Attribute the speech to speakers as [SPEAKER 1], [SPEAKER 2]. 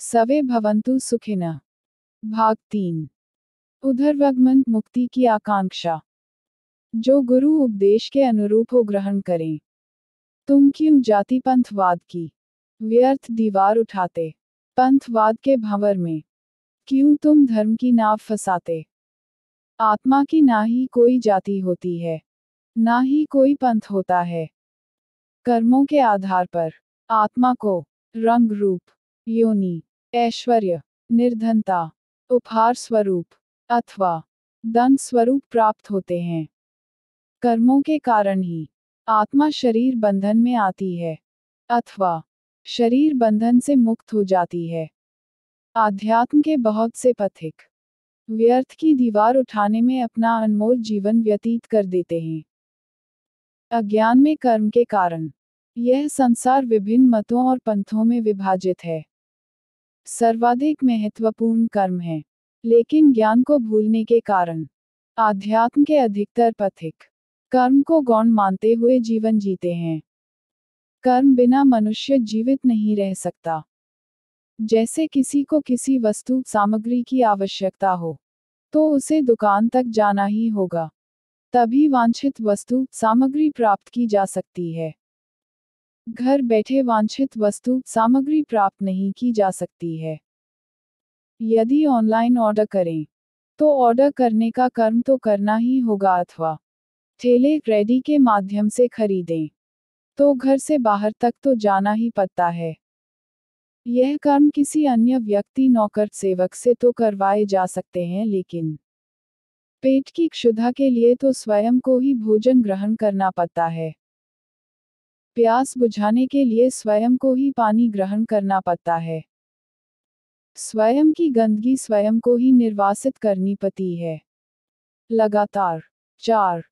[SPEAKER 1] सवे भवंतु सुखिनः। भाग तीन। उधर्वगमन मुक्ति की आकांक्षा। जो गुरु उपदेश के अनुरूप हो ग्रहण करें। तुम क्यों जाति पंथवाद की? व्यर्थ दीवार उठाते। पंथवाद के भंवर में। क्यों तुम धर्म की नाव फंसाते? आत्मा की ना ही कोई जाति होती है। ना ही कोई पंथ होता है। कर्मों के आधार पर। आत्मा को रंग रूप। योनि। ऐश्वर्य, निर्धनता, उपहार स्वरूप, अथवा दन स्वरूप प्राप्त होते हैं। कर्मों के कारण ही आत्मा शरीर बंधन में आती है, अथवा शरीर बंधन से मुक्त हो जाती है। आध्यात्म के बहुत से पथिक, व्यर्थ की दीवार उठाने में अपना अनमोल जीवन व्यतीत कर देते हैं। अज्ञान में कर्म के कारण यह संसार विभिन्न मतों और पंथों में विभाजित है। सर्वाधिक महत्वपूर्ण कर्म है, लेकिन ज्ञान को भूलने के कारण। आध्यात्म के अधिकतर पथिक, कर्म को गौण मानते हुए जीवन जीते हैं। कर्म बिना मनुष्य जीवित नहीं रह सकता। जैसे किसी को किसी वस्तु, सामग्री की आवश्यकता हो तो उसे दुकान तक जाना ही होगा। तभी वांछित वस्तु, सामग्री प्राप्त की जा सकती है। घर बैठे वांछित वस्तु सामग्री प्राप्त नहीं की जा सकती है। यदि ऑनलाइन ऑर्डर करें तो ऑर्डर करने का कर्म तो करना ही होगा अथवा ठेले रेडी के माध्यम से खरीदें तो घर से बाहर तक तो जाना ही पड़ता है। यह कर्म किसी अन्य व्यक्ति, नौकर, सेवक से तो करवाए जा सकते हैं, लेकिन पेट की क्षुधा के लिए तो स्वयं को ही भोजन ग्रहण करना पड़ता है। प्यास बुझाने के लिए स्वयं को ही पानी ग्रहण करना पड़ता है। स्वयं की गंदगी स्वयं को ही निर्वासित करनी पड़ती है। लगातार, चार